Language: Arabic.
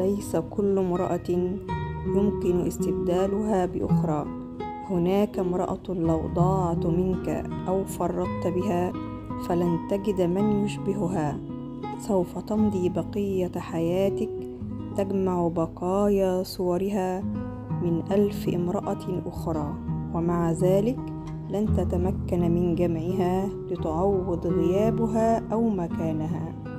ليس كل امرأة يمكن استبدالها بأخرى. هناك امرأة لو ضاعت منك أو فرطت بها فلن تجد من يشبهها. سوف تمضي بقية حياتك تجمع بقايا صورها من ألف امرأة أخرى ومع ذلك لن تتمكن من جمعها لتعوض غيابها أو مكانها.